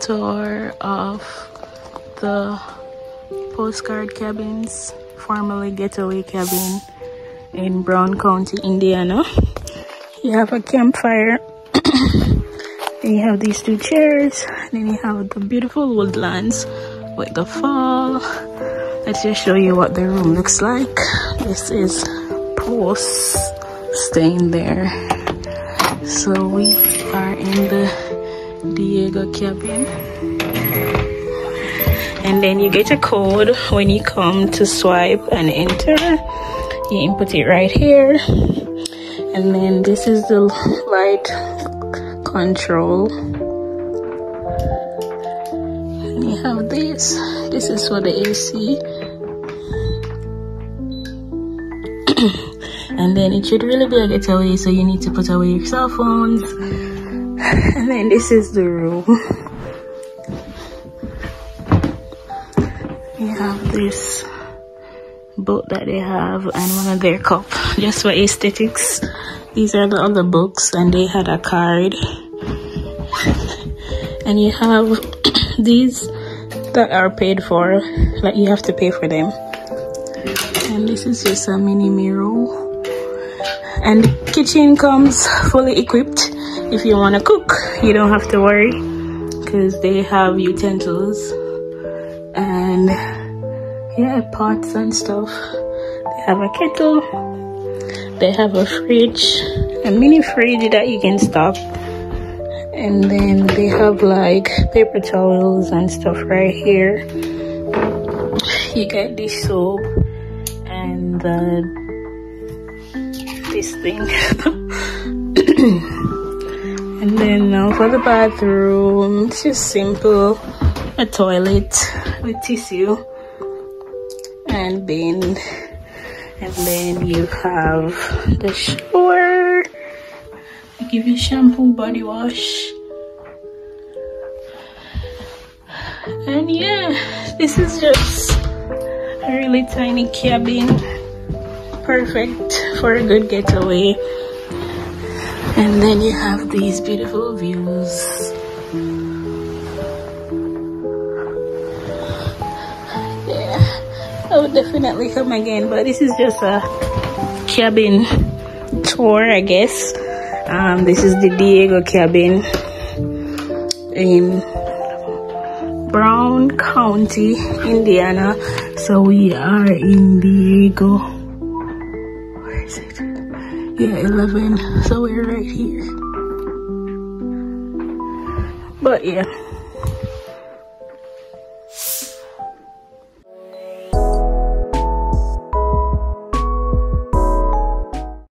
tour of the postcard cabins, formerly getaway cabin in Brown County, Indiana. You have a campfire. then you have these two chairs. And then you have the beautiful woodlands with the fall. Let's just show you what the room looks like. This is post staying there. So we are in the Diego cabin. And then you get a code when you come to swipe and enter. You input it right here. And then this is the light control. And you have this. This is for the AC. and then it should really be a getaway so you need to put away your cell phones and then this is the room. You have this book that they have and one of their cup just for aesthetics. These are the other books and they had a card. And you have these that are paid for like you have to pay for them. And this is just a mini mirror. And the kitchen comes fully equipped if you want to cook you don't have to worry because they have utensils and yeah pots and stuff. They have a kettle they have a fridge a mini fridge that you can stop. And then they have like paper towels and stuff right here. You get this soap and the this thing and then now for the bathroom. It's just simple. A toilet with tissue and then and then you have the shower. I give you shampoo body wash. And yeah this is just a really tiny cabin. Perfect for a good getaway and then you have these beautiful views. Yeah I would definitely come again but this is just a cabin tour I guess. Um, this is the Diego cabin in Brown County Indiana. So we are in Diego yeah 11 so we're right here. But yeah